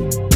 Bye.